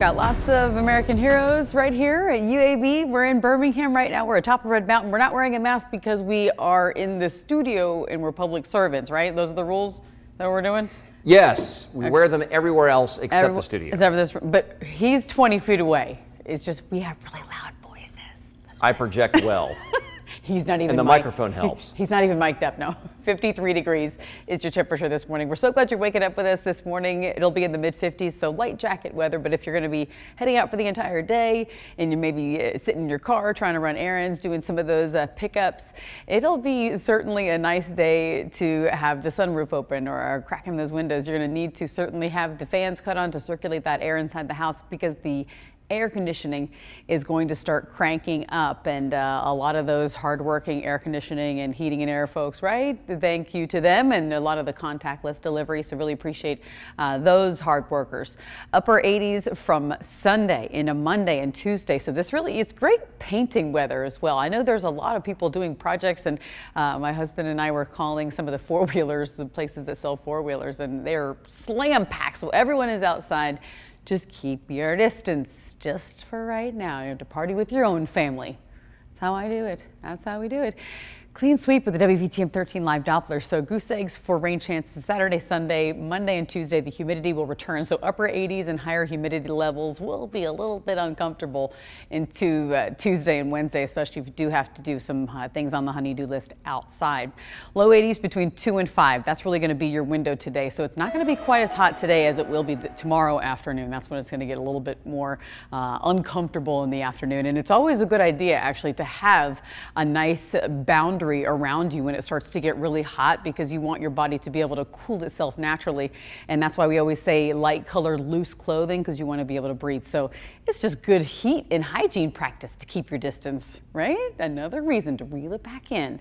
Got lots of American heroes right here at UAB. We're in Birmingham right now. We're atop of Red Mountain. We're not wearing a mask because we are in the studio and we're public servants, right? Those are the rules that we're doing? Yes, we wear them everywhere else except Every- the studio. Except for this, but he's 20 feet away. It's just we have really loud voices. I project well. He's not even And the mic- microphone helps. He's not even mic'd up, no. 53 degrees is your temperature this morning. We're so glad you're waking up with us this morning. It'll be in the mid 50s, so light jacket weather. But if you're going to be heading out for the entire day and you maybe uh, sitting in your car trying to run errands, doing some of those uh, pickups, it'll be certainly a nice day to have the sunroof open or, or cracking those windows. You're going to need to certainly have the fans cut on to circulate that air inside the house because the air conditioning is going to start cranking up and uh, a lot of those hardworking air conditioning and heating and air folks right? Thank you to them and a lot of the contactless delivery so really appreciate uh, those hard workers. Upper 80s from sunday into monday and tuesday so this really it's great painting weather as well. I know there's a lot of people doing projects and uh, my husband and i were calling some of the four-wheelers the places that sell four-wheelers and they're slam packed so everyone is outside just keep your distance just for right now. You have to party with your own family. That's how I do it. That's how we do it. Clean sweep with the WVTM 13 live Doppler. So goose eggs for rain chances Saturday, Sunday, Monday and Tuesday. The humidity will return. So upper 80s and higher humidity levels will be a little bit uncomfortable into uh, Tuesday and Wednesday, especially if you do have to do some uh, things on the honeydew list outside. Low 80s between 2 and 5. That's really going to be your window today. So it's not going to be quite as hot today as it will be tomorrow afternoon. That's when it's going to get a little bit more uh, uncomfortable in the afternoon. And it's always a good idea actually to have a nice around you when it starts to get really hot because you want your body to be able to cool itself naturally. And that's why we always say light colored loose clothing because you want to be able to breathe. So it's just good heat and hygiene practice to keep your distance, right? Another reason to reel it back in.